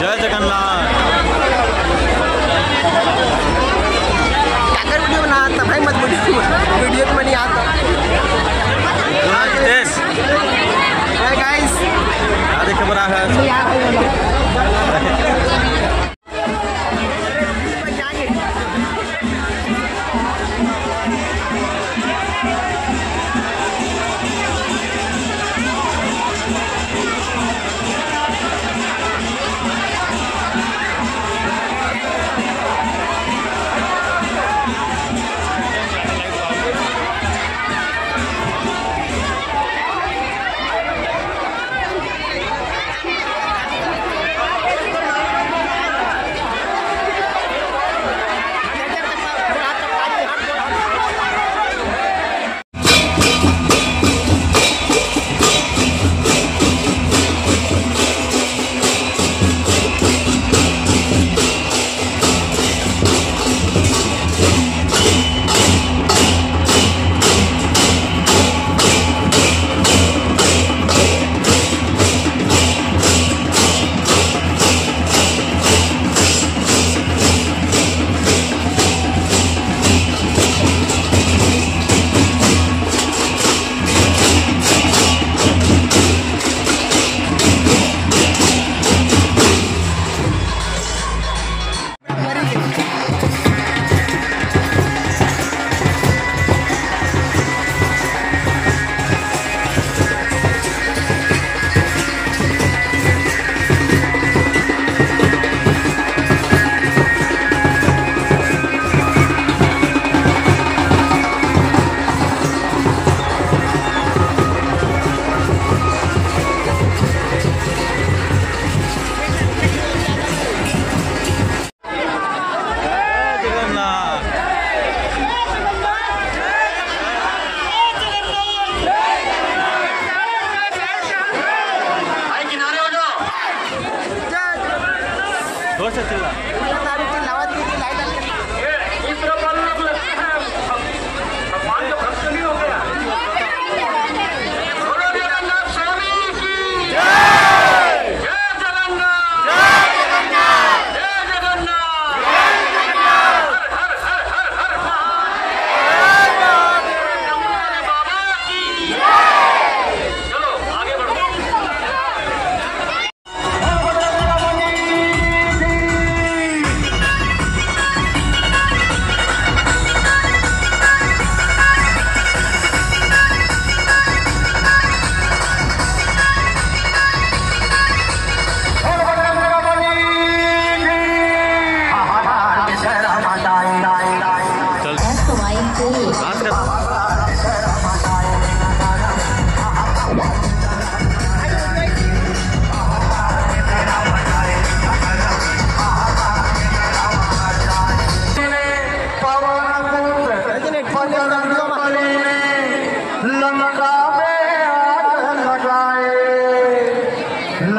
जय जगन्नाथ। वीडियो बना आता भाई मत वीडियो वीडियो में नहीं आता देश हाय गाइस आज है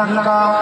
লাগলাগা